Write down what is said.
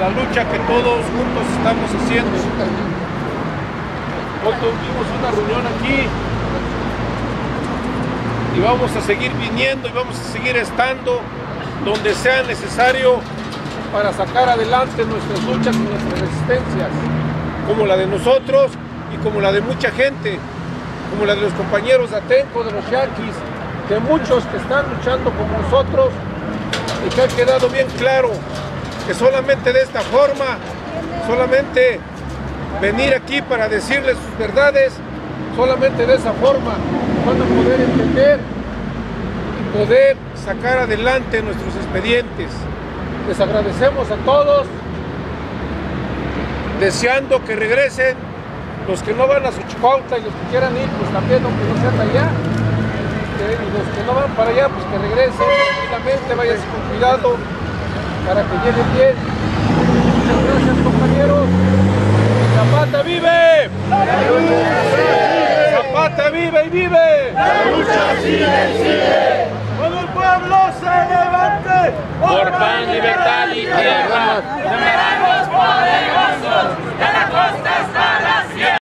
la lucha que todos juntos estamos haciendo. Hoy tuvimos una reunión aquí y vamos a seguir viniendo y vamos a seguir estando donde sea necesario para sacar adelante nuestras luchas y nuestras resistencias, como la de nosotros y como la de mucha gente, como la de los compañeros de Atenco, de los Yankees, de muchos que están luchando como nosotros y que ha quedado bien claro que solamente de esta forma, solamente venir aquí para decirles sus verdades, solamente de esa forma van a poder entender y poder sacar adelante nuestros expedientes. Les agradecemos a todos, deseando que regresen los que no van a Xochicauta y los que quieran ir, pues también, aunque no sean allá. Y los que no van para allá, pues que regresen tranquilamente, váyanse con cuidado para que lleguen bien. Muchas gracias, compañeros. Zapata vive. Zapata vive y vive. La lucha sigue, sigue. Cuando el pueblo se levante Por pan, libertad y tierra.